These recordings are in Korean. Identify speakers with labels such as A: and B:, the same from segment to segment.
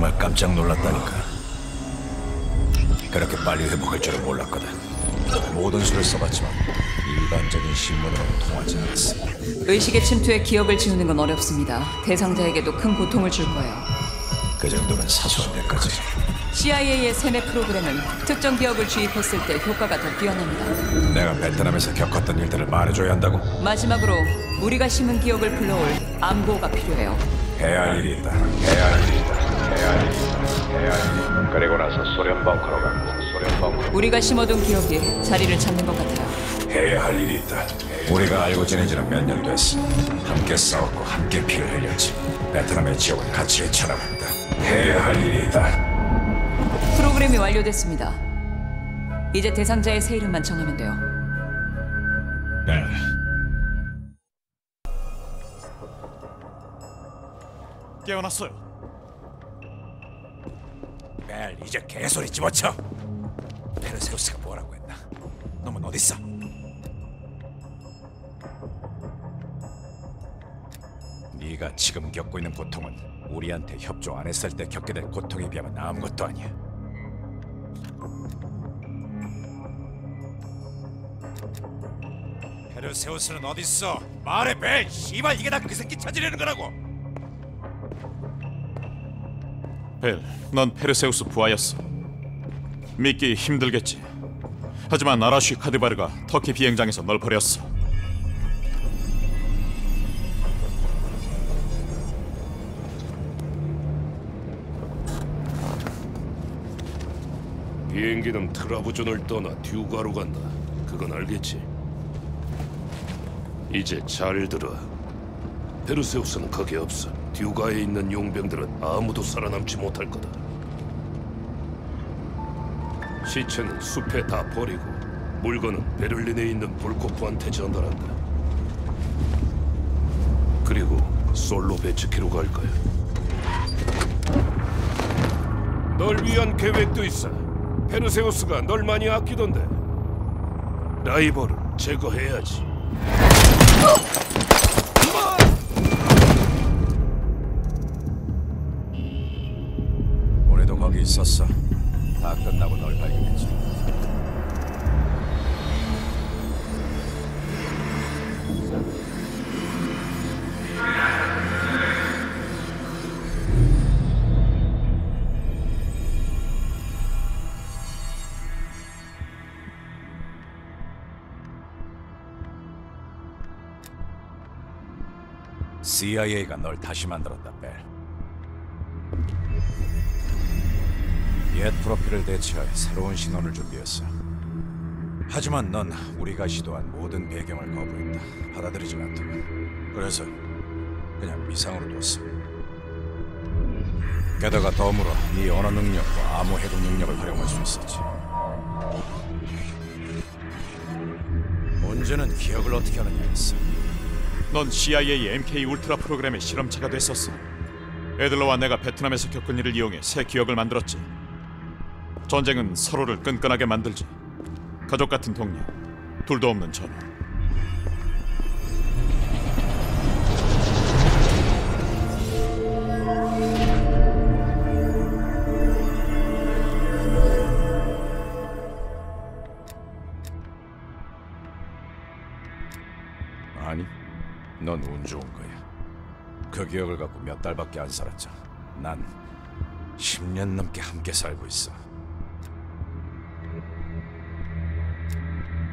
A: 정말 깜짝 놀랐다니까. 그렇게 빨리 회복할 줄은 몰랐거든. 모든 수를 써봤지만 일반적인 신문으로는 통하지 않았어.
B: 의식의 침투에 기억을 지우는 건 어렵습니다. 대상자에게도 큰 고통을 줄 거예요.
A: 그 정도는 사소한 데까지.
B: CIA의 세뇌 프로그램은 특정 기억을 주입했을 때 효과가 더 뛰어납니다.
A: 내가 베트남에서 겪었던 일들을 말해줘야 한다고?
B: 마지막으로 우리가 심은 기억을 불러올 암고가 필요해요.
A: 해야 할 일이 있다. 해야 할 일이 있다. 그리고 나서 소련 벙커로 갔고 소련 벙커.
B: 우리가 심어둔 기억이 자리를 잡는 것 같아요.
A: 해야 할 일이 있다. 우리가 알고 지낸 지는 몇 년 됐어. 함께 싸웠고 함께 피를 흘렸지. 베트남의 지옥을 같이 헤쳐나갔다. 해야 할 일이 있다.
B: 프로그램이 완료됐습니다. 이제 대상자의 새 이름만 정하면 돼요.
A: 네.
C: 깨어났어요.
A: 벨, 이제 개소리 집어쳐. 페르세우스가 뭐라고 했나? 놈은 어딨어? 네가 지금 겪고 있는 고통은 우리한테 협조 안 했을 때 겪게 될 고통에 비하면 아무것도 아니야. 페르세우스는 어딨어? 말해, 벨. 씨발 이게 다 그 새끼 찾으려는 거라고.
C: 벨, 넌 페르세우스 부하였어. 믿기 힘들겠지. 하지만 아라쉬 카드바르가 터키 비행장에서 널 버렸어.
D: 비행기는 트라부존을 떠나 듀가로 간다. 그건 알겠지? 이제 잘 들어. 페르세우스는 거기 없어. 듀가에 있는 용병들은 아무도 살아남지 못할 거다. 시체는 숲에 다 버리고 물건은 베를린에 있는 볼코프한테 전달한다. 그리고 솔로 배치키로 갈 거야. 널 위한 계획도 있어. 페르세우스가 널 많이 아끼던데. 라이벌을 제거해야지.
A: 우 거기 있었어. 다 끝나고 널 발견했지. CIA가 널 다시 만들었다, 벨. 옛 프로필을 대체할 새로운 신원을 준비했어. 하지만 넌 우리가 시도한 모든 배경을 거부했다. 받아들이지 않더군. 그래서 그냥 미상으로 뒀어. 게다가 덤으로 네 언어 능력과 암호 해독 능력을 활용할 수 있었지. 문제는 기억을 어떻게 하느냐였어.
C: 넌 CIA MK 울트라 프로그램의 실험체가 됐었어. 에들러와 내가 베트남에서 겪은 일을 이용해 새 기억을 만들었지. 전쟁은 서로를 끈끈하게 만들지. 가족 같은 동료, 둘도 없는 전우.
A: 아니, 넌 운 좋은 거야. 그 기억을 갖고 몇 달밖에 안 살았잖아. 난 10년 넘게 함께 살고 있어.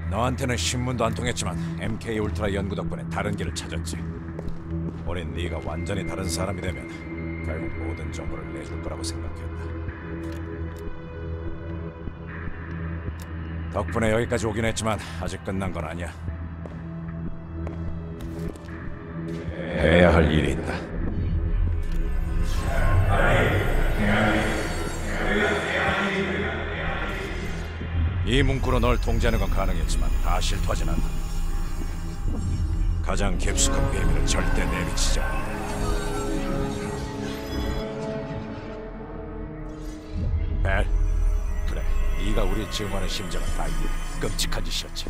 A: 너한테는 신문도 안 통했지만 MK 울트라 연구 덕분에 다른 길을 찾았지. 우린 네가 완전히 다른 사람이 되면 결국 모든 정보를 내줄 거라고 생각했다. 덕분에 여기까지 오긴 했지만 아직 끝난 건 아니야. 해야 할 일이 있다. 이 문구로 널 통제하는 건 가능했지만 다 실토하진 않다. 가장 깊숙한 비밀은 절대 내비치지 않는다. 벨, 그래, 네가 우리 증오하는 심정은 다 이해. 끔찍한 짓이었지.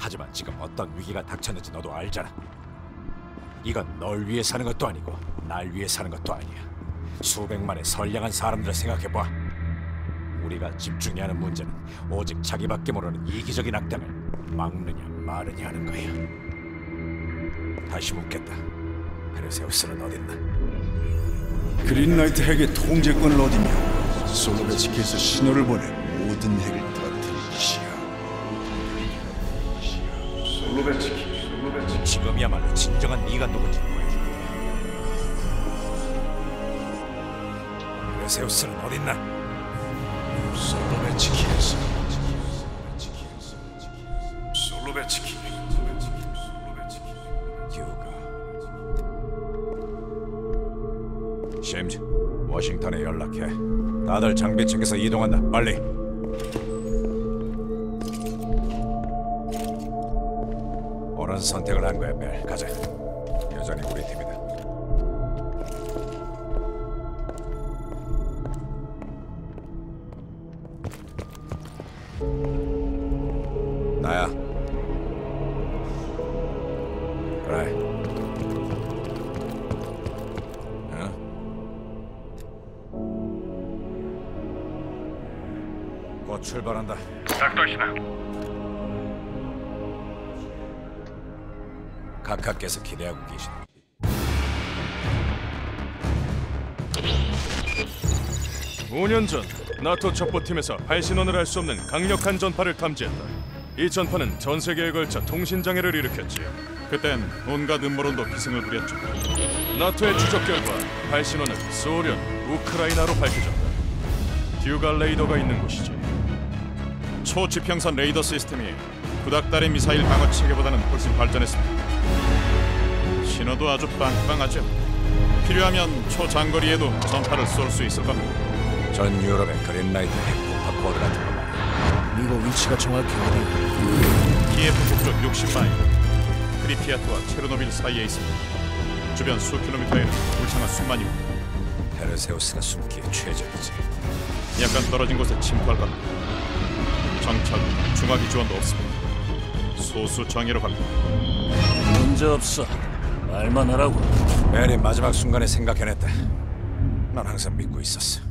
A: 하지만 지금 어떤 위기가 닥쳤는지 너도 알잖아. 이건 널 위해 사는 것도 아니고 날 위해 사는 것도 아니야. 수백만의 선량한 사람들을 생각해봐. 우리가 집중해야 하는 문제는 오직 자기밖에 모르는 이기적인 악당을 막느냐 마느냐 하는 거야. 다시 묻겠다. 페르세우스는 어딨나?
E: 그린라이트 핵의 통제권을 얻으며 솔로베치키에서 신호를 보내 모든 핵을 것이야. 솔로베치키, 솔로베치키.
A: 지금이야말로 진정한 네가 누군지 보여줄게. 페르세우스는 어딨나?
E: 솔로베치키, 솔로베치키.
A: 듀가. 심즈, 워싱턴에 연락해. 다들 장비 챙겨서 이동한다. 빨리. 옳은 선택을 한 거야, 벨. 가자. 여전히 우리 팀이다. 나야. 그래. 어? 곧 출발한다. 각하께서 기대하고 계시다.
F: 오년전 나토 첩보팀에서 발신원을 할 수 없는 강력한 전파를 탐지했다. 이 전파는 전 세계에 걸쳐 통신 장애를 일으켰지.
C: 그땐 온갖 음모론도 기승을 부렸죠.
F: 나토의 추적 결과 발신원은 소련, 우크라이나로 밝혀졌다. 듀가 레이더가 있는 곳이지.
C: 초지평선 레이더 시스템이 구닥다리 미사일 방어 체계보다는 훨씬 발전했습니다. 신호도 아주 빵빵하죠. 필요하면 초장거리에도 전파를 쏠 수 있을 겁니다.
A: 전 유럽의 Greenlight 핵폭파 코드 같은 거 말
G: 미국 위치가 정확히 어디?
C: 키예프 북쪽 60마일, 프리피야트와 체르노빌 사이에 있습니다. 주변 수 킬로미터에는 울창한 숲만이
A: 페르세우스가 숨기에 최적이지.
C: 약간 떨어진 곳에 침투할 겁니다. 정찰, 중화기 지원도 없습니다. 소수 정예로 갑니다.
G: 문제 없어. 말만 하라고.
A: 벨이 마지막 순간에 생각해냈다. 난 항상 믿고 있었어.